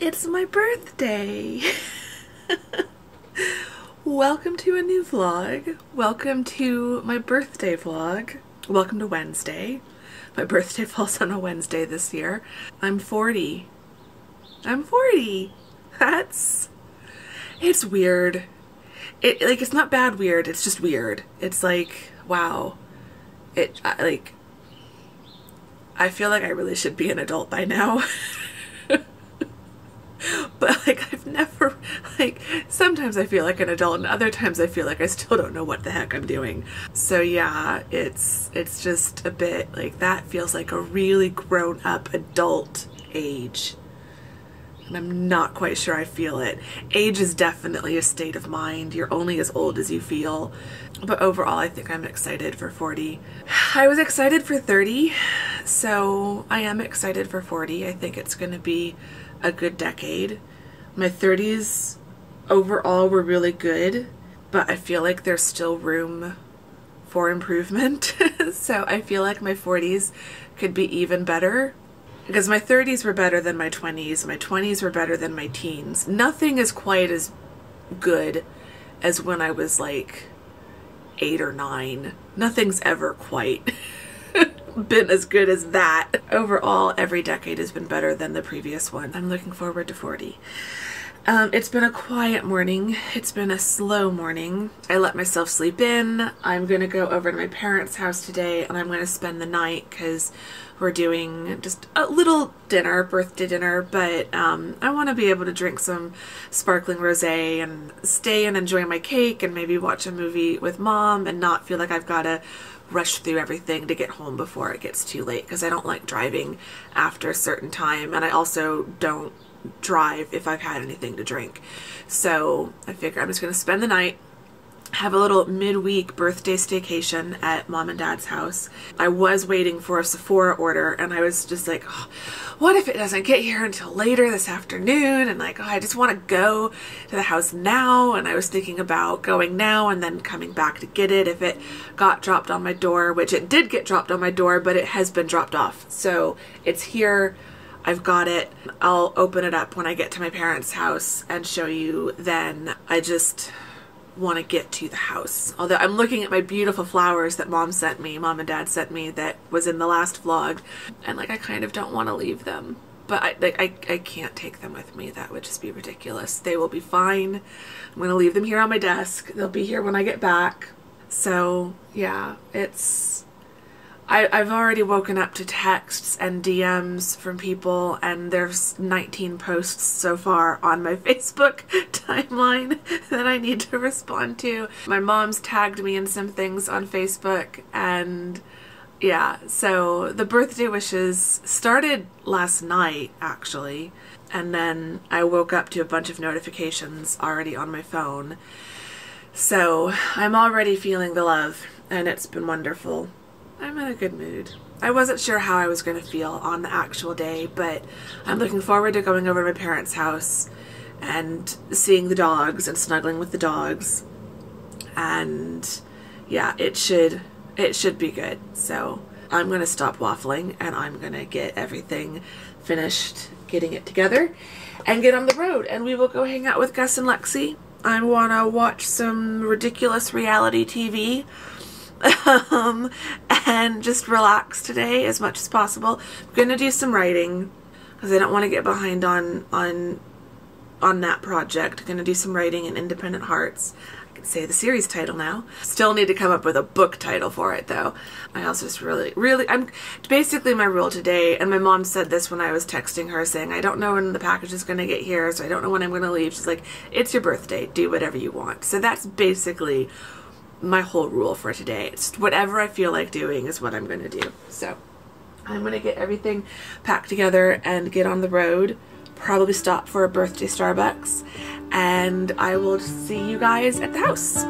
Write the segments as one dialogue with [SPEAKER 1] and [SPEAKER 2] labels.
[SPEAKER 1] It's my birthday. Welcome to a new vlog. Welcome to my birthday vlog. Welcome to Wednesday. My birthday falls on a Wednesday this year. I'm 40. I'm 40. That's it's weird. It like it's not bad weird, it's just weird. It's like, wow. It I, like I feel like I really should be an adult by now. but like I've never like sometimes I feel like an adult and other times I feel like I still don't know what the heck I'm doing. So yeah, it's it's just a bit like that feels like a really grown up adult age. And I'm not quite sure I feel it. Age is definitely a state of mind. You're only as old as you feel. But overall, I think I'm excited for 40. I was excited for 30, so I am excited for 40. I think it's going to be a good decade. My 30s overall were really good, but I feel like there's still room for improvement. so I feel like my 40s could be even better because my 30s were better than my 20s, my 20s were better than my teens. Nothing is quite as good as when I was like eight or nine. Nothing's ever quite been as good as that. Overall, every decade has been better than the previous one. I'm looking forward to 40. Um, it's been a quiet morning. It's been a slow morning. I let myself sleep in. I'm going to go over to my parents' house today and I'm going to spend the night because we're doing just a little dinner, birthday dinner, but um, I want to be able to drink some sparkling rosé and stay and enjoy my cake and maybe watch a movie with mom and not feel like I've got to rush through everything to get home before it gets too late because I don't like driving after a certain time and I also don't drive if I've had anything to drink. So I figure I'm just going to spend the night, have a little midweek birthday staycation at mom and dad's house. I was waiting for a Sephora order and I was just like, oh, what if it doesn't get here until later this afternoon? And like, oh, I just want to go to the house now. And I was thinking about going now and then coming back to get it if it got dropped on my door, which it did get dropped on my door, but it has been dropped off. So it's here. I've got it. I'll open it up when I get to my parents' house and show you then. I just want to get to the house. Although I'm looking at my beautiful flowers that mom sent me, mom and dad sent me that was in the last vlog and like I kind of don't want to leave them. But I, like, I, I can't take them with me. That would just be ridiculous. They will be fine. I'm going to leave them here on my desk. They'll be here when I get back. So yeah, it's I, I've already woken up to texts and DMs from people, and there's 19 posts so far on my Facebook timeline that I need to respond to. My mom's tagged me in some things on Facebook, and yeah, so the birthday wishes started last night actually, and then I woke up to a bunch of notifications already on my phone. So I'm already feeling the love, and it's been wonderful. I'm in a good mood. I wasn't sure how I was going to feel on the actual day, but I'm looking forward to going over to my parents' house and seeing the dogs and snuggling with the dogs. And yeah, it should it should be good. So I'm going to stop waffling and I'm going to get everything finished, getting it together, and get on the road. And we will go hang out with Gus and Lexi. I want to watch some ridiculous reality TV um, and just relax today as much as possible. I'm going to do some writing because I don't want to get behind on on on that project. I'm going to do some writing in Independent Hearts. I can say the series title now. Still need to come up with a book title for it though. I also just really, really, I'm basically my rule today, and my mom said this when I was texting her saying, I don't know when the package is going to get here, so I don't know when I'm going to leave. She's like, it's your birthday, do whatever you want. So that's basically my whole rule for today. It's whatever I feel like doing is what I'm going to do. So I'm going to get everything packed together and get on the road. Probably stop for a birthday Starbucks. And I will see you guys at the house.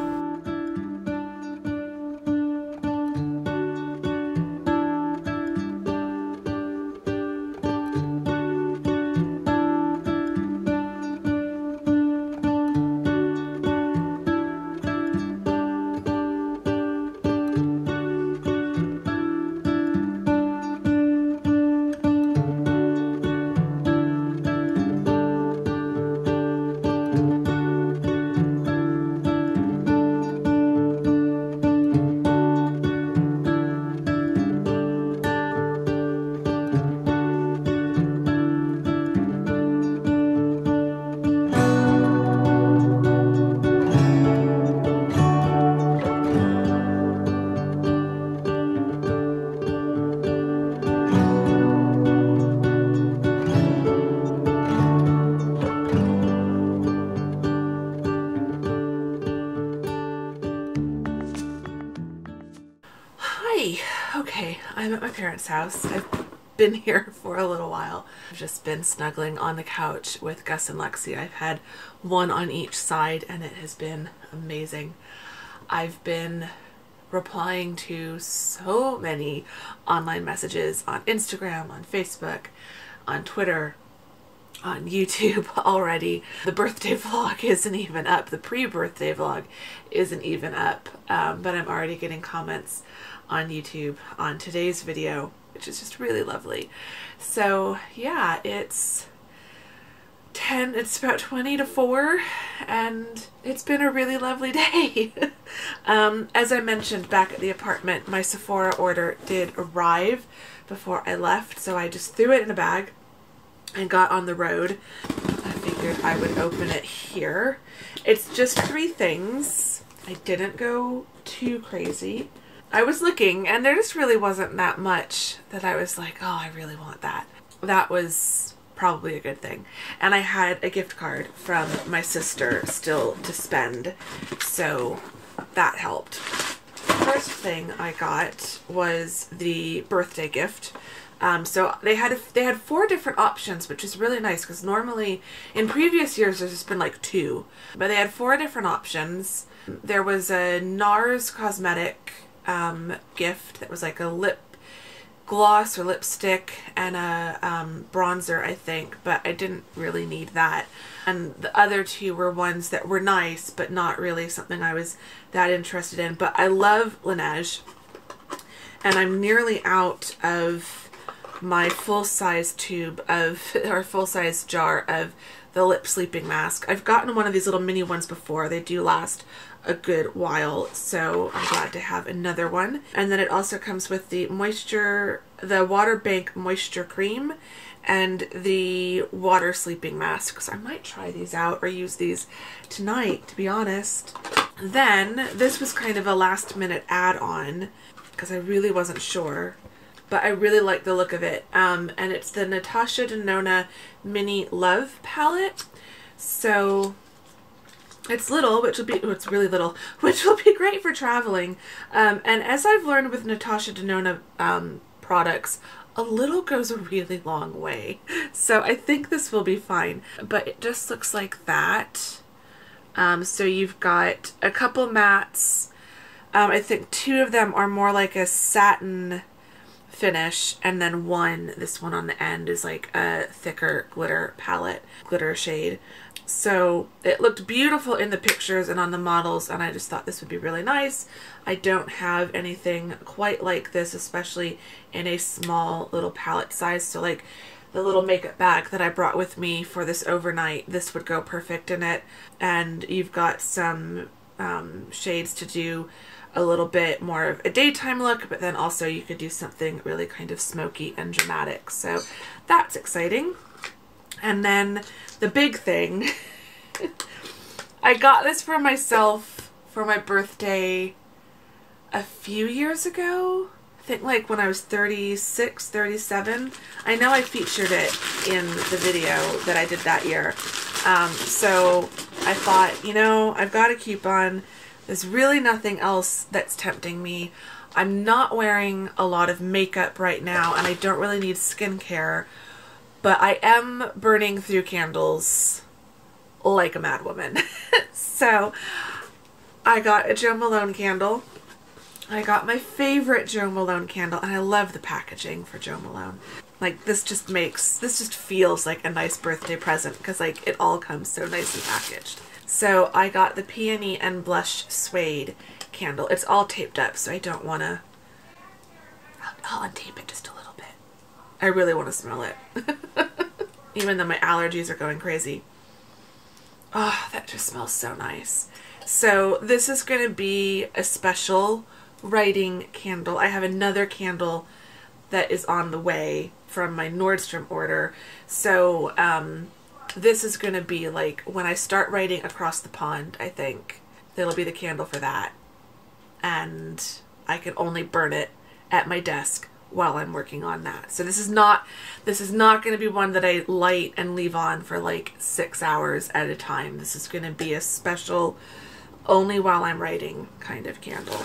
[SPEAKER 1] House. I've been here for a little while. I've just been snuggling on the couch with Gus and Lexi. I've had one on each side and it has been amazing. I've been replying to so many online messages on Instagram, on Facebook, on Twitter, on YouTube already. The birthday vlog isn't even up. The pre-birthday vlog isn't even up. Um, but I'm already getting comments on YouTube on today's video, which is just really lovely. So yeah, it's 10, it's about 20 to 4 and it's been a really lovely day. um, as I mentioned back at the apartment, my Sephora order did arrive before I left, so I just threw it in a bag and got on the road. I figured I would open it here. It's just three things. I didn't go too crazy. I was looking and there just really wasn't that much that I was like, oh, I really want that. That was probably a good thing. And I had a gift card from my sister still to spend, so that helped. First thing I got was the birthday gift um, so they had they had four different options, which is really nice because normally in previous years there's just been like two, but they had four different options. There was a NARS cosmetic um, gift that was like a lip gloss or lipstick and a um, bronzer, I think, but I didn't really need that. And the other two were ones that were nice, but not really something I was that interested in. But I love Laneige, and I'm nearly out of my full-size tube of, or full-size jar of the lip sleeping mask. I've gotten one of these little mini ones before. They do last a good while, so I'm glad to have another one. And then it also comes with the moisture, the Water Bank Moisture Cream and the water sleeping mask. So I might try these out or use these tonight, to be honest. Then, this was kind of a last minute add-on because I really wasn't sure but I really like the look of it. Um, and it's the Natasha Denona Mini Love palette. So it's little, which will be, oh, it's really little, which will be great for traveling. Um, and as I've learned with Natasha Denona um, products, a little goes a really long way. So I think this will be fine, but it just looks like that. Um, so you've got a couple mattes. Um, I think two of them are more like a satin finish and then one this one on the end is like a thicker glitter palette glitter shade. So it looked beautiful in the pictures and on the models and I just thought this would be really nice. I don't have anything quite like this especially in a small little palette size. So like the little makeup bag that I brought with me for this overnight this would go perfect in it. And you've got some um, shades to do a little bit more of a daytime look, but then also you could do something really kind of smoky and dramatic. So that's exciting. And then the big thing, I got this for myself for my birthday a few years ago. I think like when I was 36, 37. I know I featured it in the video that I did that year. Um, so I thought, you know, I've got a coupon there's really nothing else that's tempting me. I'm not wearing a lot of makeup right now and I don't really need skincare, but I am burning through candles like a madwoman. so I got a Jo Malone candle. I got my favorite Jo Malone candle and I love the packaging for Jo Malone. Like this just makes, this just feels like a nice birthday present because like it all comes so nicely packaged. So I got the Peony and Blush Suede candle. It's all taped up, so I don't want to... I'll, I'll untape it just a little bit. I really want to smell it. Even though my allergies are going crazy. Oh, that just smells so nice. So this is going to be a special writing candle. I have another candle that is on the way from my Nordstrom order. So um, this is going to be like when I start writing across the pond, I think. It'll be the candle for that. And I can only burn it at my desk while I'm working on that. So this is not this is not going to be one that I light and leave on for like 6 hours at a time. This is going to be a special only while I'm writing kind of candle.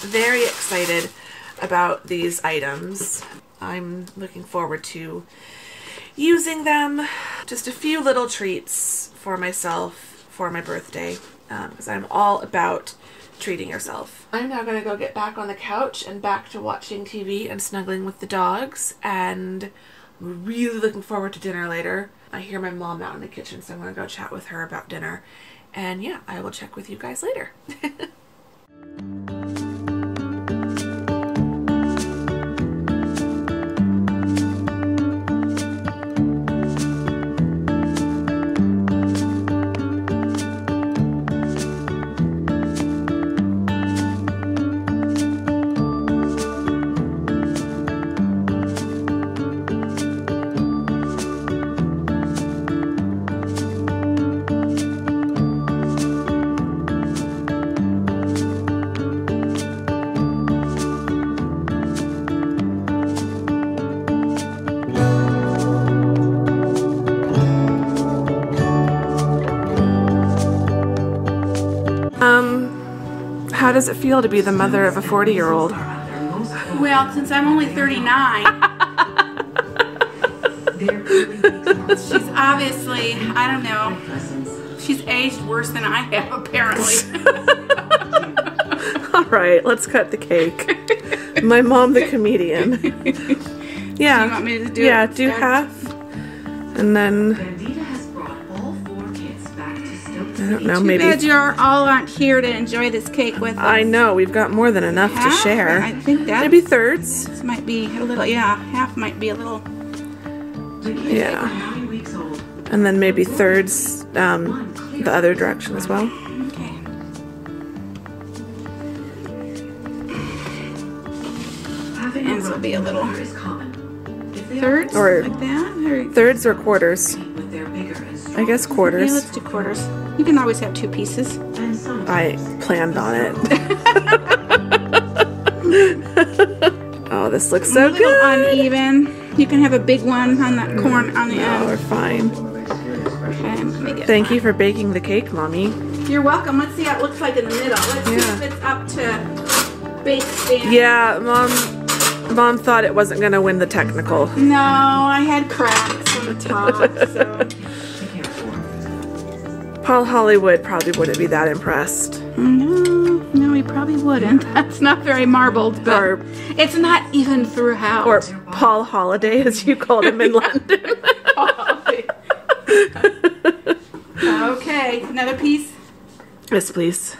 [SPEAKER 1] Very excited about these items. I'm looking forward to using them. Just a few little treats for myself for my birthday um, because I'm all about treating yourself. I'm now going to go get back on the couch and back to watching TV and snuggling with the dogs and I'm really looking forward to dinner later. I hear my mom out in the kitchen so I'm going to go chat with her about dinner. And yeah, I will check with you guys later. does it feel to be the mother of a 40 year old?
[SPEAKER 2] Well, since I'm only 39, she's obviously, I don't know, she's aged worse than I have, apparently.
[SPEAKER 1] All right, let's cut the cake. My mom, the comedian. Yeah.
[SPEAKER 2] Do you want me to do
[SPEAKER 1] yeah, do half. And then, I don't know,
[SPEAKER 2] Too
[SPEAKER 1] maybe.
[SPEAKER 2] bad you're all aren't here to enjoy this cake with us.
[SPEAKER 1] I know, we've got more than enough to share.
[SPEAKER 2] I think that
[SPEAKER 1] Maybe thirds.
[SPEAKER 2] this might be a little, yeah, half might be a little.
[SPEAKER 1] Yeah.
[SPEAKER 3] are nine weeks old.
[SPEAKER 1] And then maybe thirds um, the other direction as well.
[SPEAKER 2] Okay.
[SPEAKER 3] Having
[SPEAKER 2] ends will be a little-
[SPEAKER 3] brother is common. If they
[SPEAKER 2] Thirds?
[SPEAKER 1] Or-
[SPEAKER 2] like that? Or,
[SPEAKER 1] Thirds or quarters.
[SPEAKER 3] are with their bigger and
[SPEAKER 1] I
[SPEAKER 3] stronger
[SPEAKER 1] guess
[SPEAKER 2] yeah,
[SPEAKER 1] quarters.
[SPEAKER 2] let's do quarters. You can always have two pieces.
[SPEAKER 1] I planned on it. oh, this looks
[SPEAKER 2] a
[SPEAKER 1] so
[SPEAKER 2] little
[SPEAKER 1] good.
[SPEAKER 2] uneven. You can have a big one on that mm. corn on the
[SPEAKER 1] Oh, we're fine.
[SPEAKER 2] Okay, let me get
[SPEAKER 1] Thank you for baking the cake, mommy.
[SPEAKER 2] You're welcome. Let's see how it looks like in the middle. Let's see
[SPEAKER 1] Yeah.
[SPEAKER 2] if it's up to bake stand.
[SPEAKER 1] Yeah, mom. Mom thought it wasn't gonna win the technical.
[SPEAKER 2] No, I had cracks on the top, so
[SPEAKER 3] she can't afford.
[SPEAKER 1] Paul Hollywood probably wouldn't be that impressed.
[SPEAKER 2] no, no, he probably wouldn't. That's not very marbled, but
[SPEAKER 1] Or-
[SPEAKER 2] it's not even throughout.
[SPEAKER 1] Or Paul Holiday, as you called him in London.
[SPEAKER 2] okay, another piece.
[SPEAKER 1] yes, please.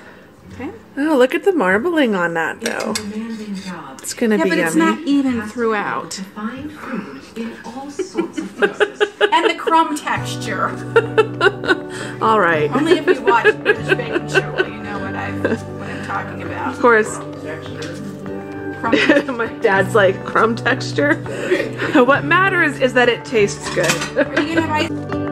[SPEAKER 2] Okay.
[SPEAKER 1] Oh, look at the marbling on that, though.
[SPEAKER 3] It's a demanding job.
[SPEAKER 1] It's gonna
[SPEAKER 2] Yeah,
[SPEAKER 1] be
[SPEAKER 2] but it's
[SPEAKER 1] yummy.
[SPEAKER 2] not even
[SPEAKER 3] Has to
[SPEAKER 2] throughout. Crumb texture.
[SPEAKER 1] All right.
[SPEAKER 2] Only if you watch British Baking Show will you know what, I've, what I'm talking about.
[SPEAKER 1] Of course, my dad's like crumb texture. what matters is that it tastes good.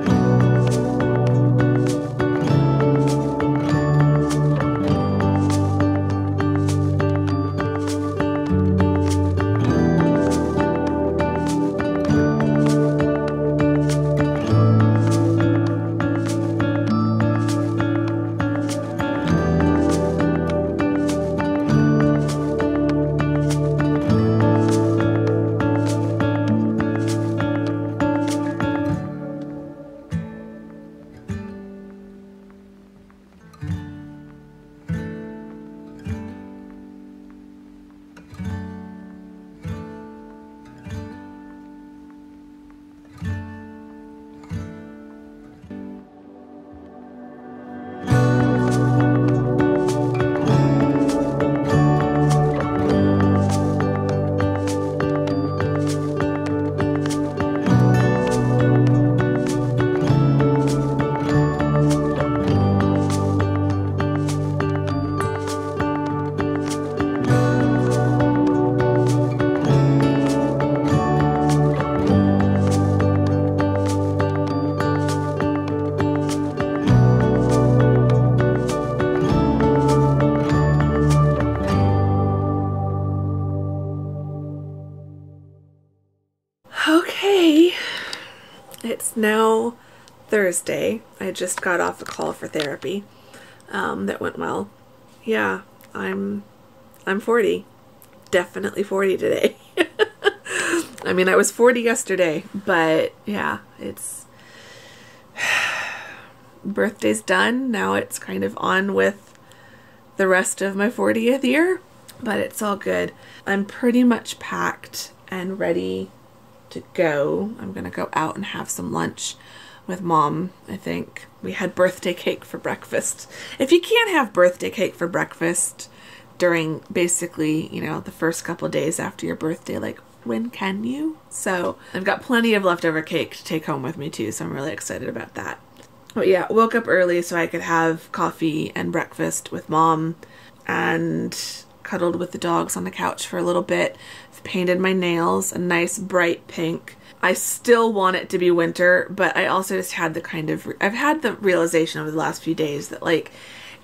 [SPEAKER 1] Thursday. I just got off a call for therapy. Um, that went well. Yeah, I'm I'm 40. definitely 40 today. I mean, I was 40 yesterday, but yeah, it's birthday's done. Now it's kind of on with the rest of my 40th year, but it's all good. I'm pretty much packed and ready to go. I'm going to go out and have some lunch with mom, I think. We had birthday cake for breakfast. If you can't have birthday cake for breakfast during basically, you know, the first couple days after your birthday, like when can you? So I've got plenty of leftover cake to take home with me too, so I'm really excited about that. But yeah, woke up early so I could have coffee and breakfast with mom and cuddled with the dogs on the couch for a little bit. Painted my nails a nice bright pink. I still want it to be winter, but I also just had the kind of I've had the realization over the last few days that like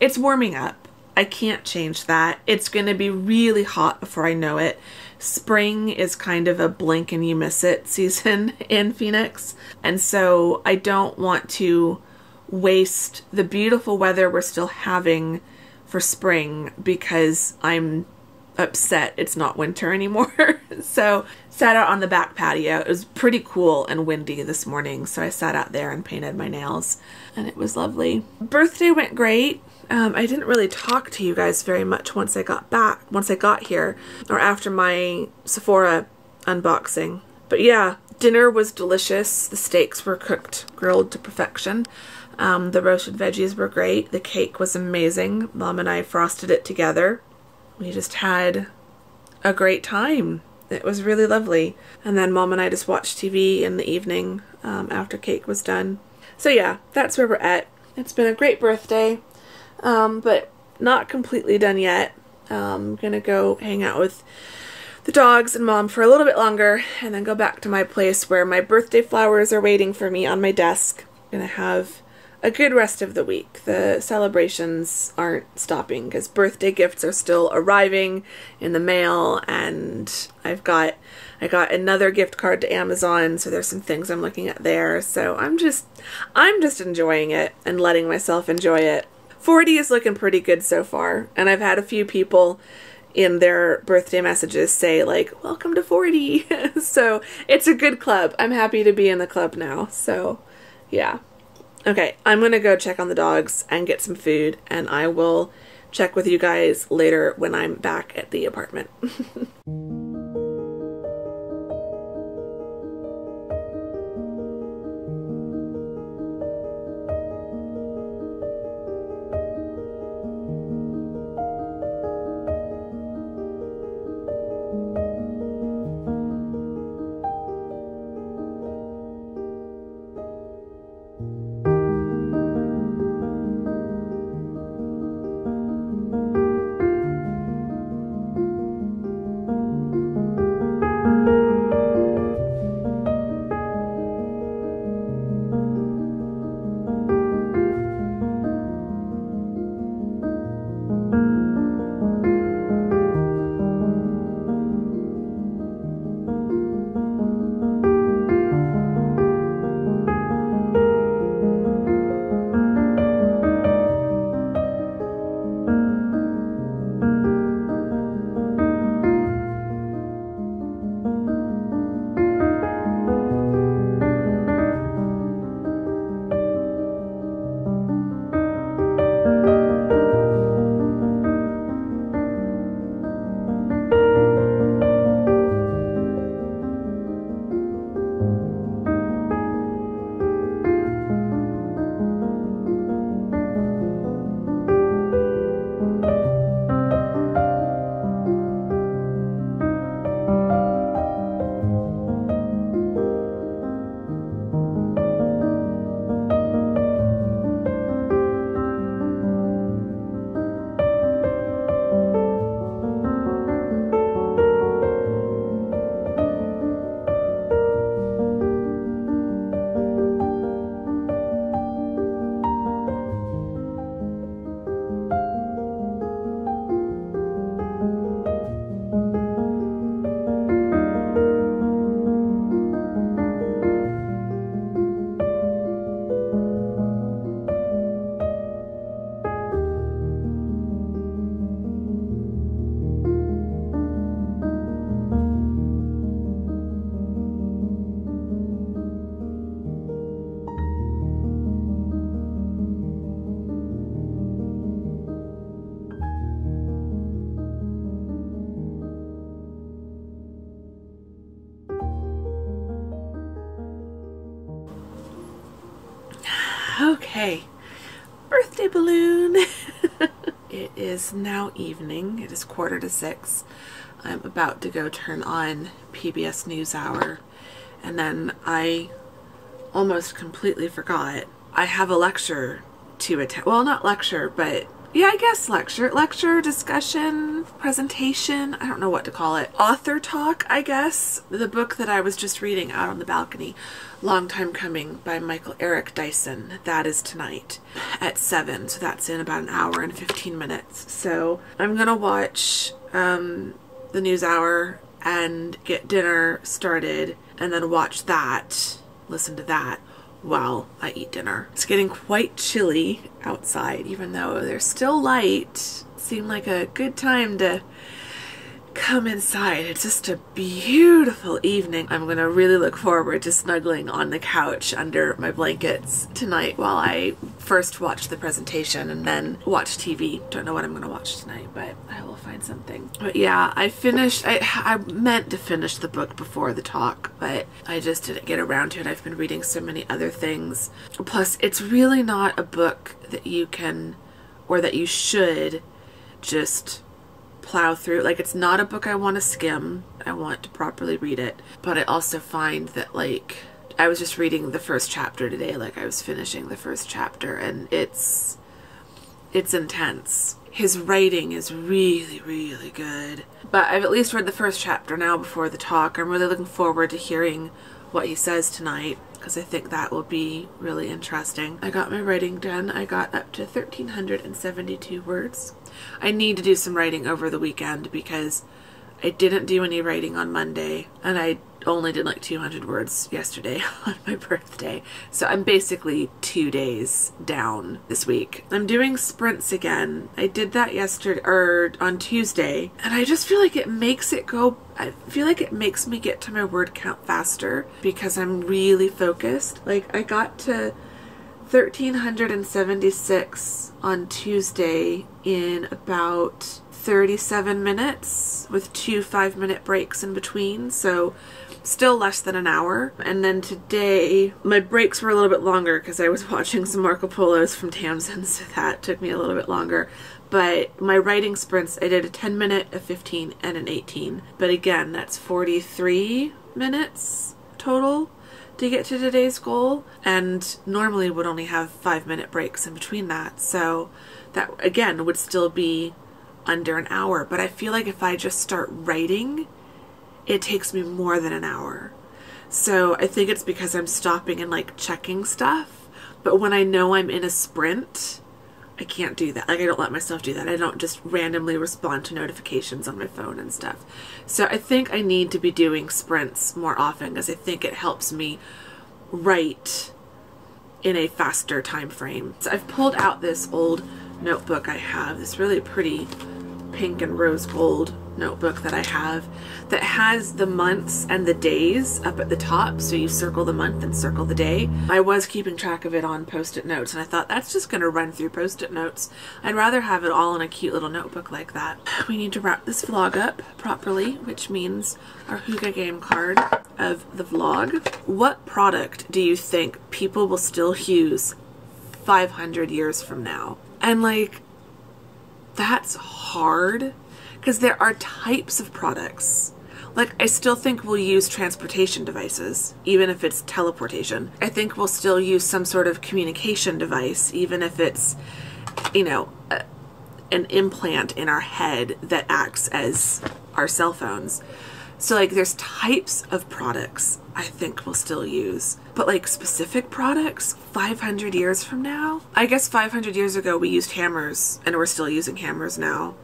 [SPEAKER 1] it's warming up. I can't change that. It's going to be really hot before I know it. Spring is kind of a blink and you miss it season in Phoenix. And so I don't want to waste the beautiful weather we're still having for spring because I'm upset it's not winter anymore. so sat out on the back patio. It was pretty cool and windy this morning, so I sat out there and painted my nails and it was lovely. Birthday went great. Um, I didn't really talk to you guys very much once I got back, once I got here, or after my Sephora unboxing. But yeah, dinner was delicious. The steaks were cooked, grilled to perfection. Um, the roasted veggies were great. The cake was amazing. Mom and I frosted it together. We just had a great time. It was really lovely. And then mom and I just watched TV in the evening um, after cake was done. So yeah, that's where we're at. It's been a great birthday, um, but not completely done yet. I'm um, gonna go hang out with the dogs and mom for a little bit longer and then go back to my place where my birthday flowers are waiting for me on my desk. I'm gonna have a good rest of the week. The celebrations aren't stopping because birthday gifts are still arriving in the mail and I've got I got another gift card to Amazon, so there's some things I'm looking at there. So I'm just I'm just enjoying it and letting myself enjoy it. 40 is looking pretty good so far, and I've had a few people in their birthday messages say like welcome to 40 so it's a good club i'm happy to be in the club now so yeah Okay, I'm gonna go check on the dogs and get some food, and I will check with you guys later when I'm back at the apartment. is now evening. It is quarter to six. I'm about to go turn on PBS NewsHour. And then I almost completely forgot. I have a lecture to attend. Well, not lecture, but yeah, I guess lecture. Lecture, discussion, presentation. I don't know what to call it. Author talk, I guess. The book that I was just reading out on the balcony, Long Time Coming by Michael Eric Dyson. That is tonight at 7. So that's in about an hour and 15 minutes. So I'm going to watch um, the news hour and get dinner started and then watch that, listen to that while I eat dinner. It's getting quite chilly outside, even though there's still light. Seemed like a good time to come inside. It's just a beautiful evening. I'm gonna really look forward to snuggling on the couch under my blankets tonight while I first watch the presentation and then watch TV. Don't know what I'm gonna watch tonight, but I will find something. But yeah, I finished, I, I meant to finish the book before the talk, but I just didn't get around to it. I've been reading so many other things. Plus, it's really not a book that you can, or that you should just plow through. Like, it's not a book I want to skim. I want to properly read it. But I also find that, like, I was just reading the first chapter today. Like, I was finishing the first chapter, and it's it's intense. His writing is really, really good. But I've at least read the first chapter now before the talk. I'm really looking forward to hearing what he says tonight because I think that will be really interesting. I got my writing done. I got up to 1,372 words. I need to do some writing over the weekend because I didn't do any writing on Monday and I only did like 200 words yesterday on my birthday. So I'm basically two days down this week. I'm doing sprints again. I did that yesterday or on Tuesday and I just feel like it makes it go I feel like it makes me get to my word count faster because I'm really focused. Like I got to 1376 on Tuesday in about 37 minutes with two five minute breaks in between. So still less than an hour. And then today, my breaks were a little bit longer because I was watching some Marco Polos from Tamsin, so that took me a little bit longer. But my writing sprints, I did a 10 minute, a 15, and an 18. But again, that's 43 minutes total to get to today's goal and normally would only have five minute breaks in between that so that again would still be under an hour. But i feel like if i just start writing it takes me more than an hour. So i think it's because i'm stopping and like checking stuff but when i know i'm in a sprint I can't do that. Like, I don't let myself do that. I don't just randomly respond to notifications on my phone and stuff. So, I think I need to be doing sprints more often because I think it helps me write in a faster time frame. So, I've pulled out this old notebook I have, this really pretty pink and rose gold notebook that I have that has the months and the days up at the top. So you circle the month and circle the day. I was keeping track of it on post-it notes and I thought that's just going to run through post-it notes. I'd rather have it all in a cute little notebook like that. We need to wrap this vlog up properly, which means our Hygge game card of the vlog. What product do you think people will still use 500 years from now? And like, that's hard because there are types of products. Like, I still think we'll use transportation devices, even if it's teleportation. I think we'll still use some sort of communication device, even if it's, you know, a, an implant in our head that acts as our cell phones. So, like, there's types of products I think we'll still use. But, like, specific products 500 years from now? I guess 500 years ago we used hammers, and we're still using hammers now.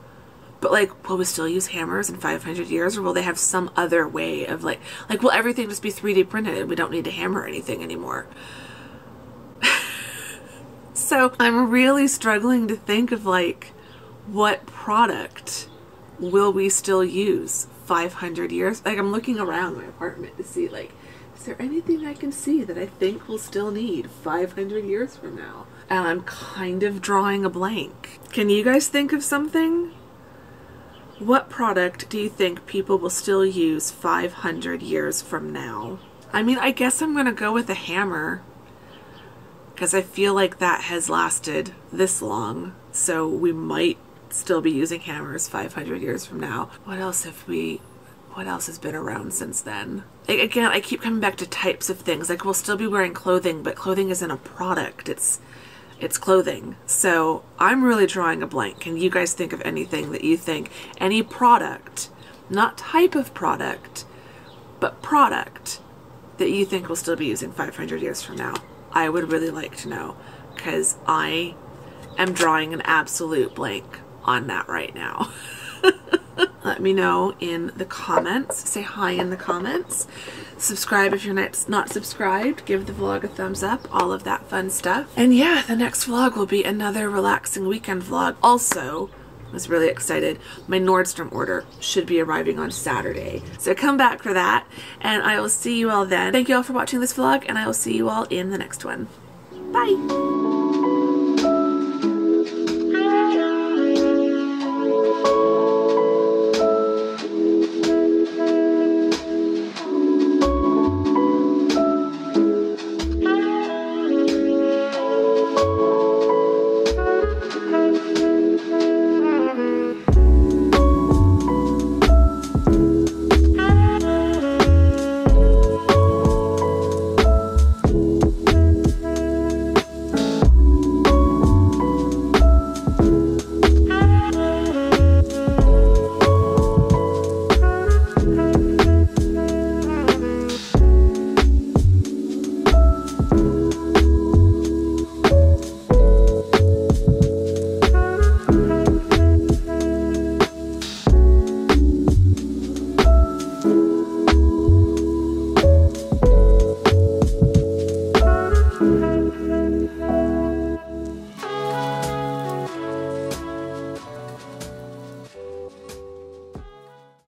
[SPEAKER 1] But like, will we still use hammers in 500 years, or will they have some other way of like, like, will everything just be 3D printed and we don't need to hammer anything anymore? so I'm really struggling to think of like, what product will we still use 500 years? Like, I'm looking around my apartment to see like, is there anything I can see that I think we'll still need 500 years from now? And I'm kind of drawing a blank. Can you guys think of something? What product do you think people will still use 500 years from now? I mean, I guess I'm going to go with a hammer. because I feel like that has lasted this long. So we might still be using hammers 500 years from now. What else have we what else has been around since then? Again, I keep coming back to types of things. Like we'll still be wearing clothing, but clothing isn't a product. It's it's clothing. So I'm really drawing a blank. Can you guys think of anything that you think any product, not type of product, but product that you think we'll still be using 500 years from now? I would really like to know because I am drawing an absolute blank on that right now. Let me know in the comments. Say hi in the comments. Subscribe if you're not, not subscribed. Give the vlog a thumbs up. All of that fun stuff. And yeah, the next vlog will be another relaxing weekend vlog. Also, I was really excited. My Nordstrom order should be arriving on Saturday. So come back for that. And I will see you all then. Thank you all for watching this vlog. And I will see you all in the next one. Bye.